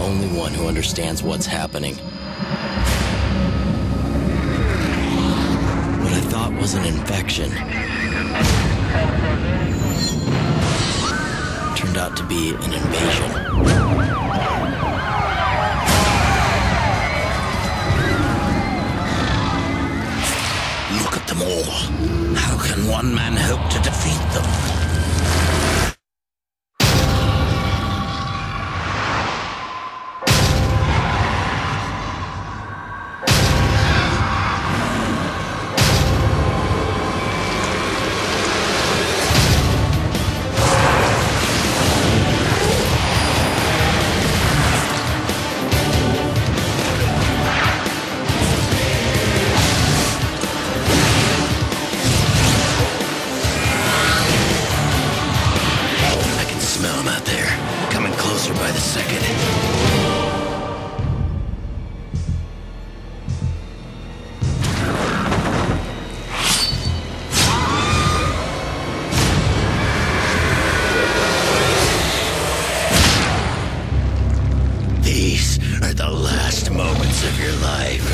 only one who understands what's happening. What I thought was an infection turned out to be an invasion. Look at them all. How can one man hope to defeat them? smell him out there. Coming closer by the second. These are the last moments of your life.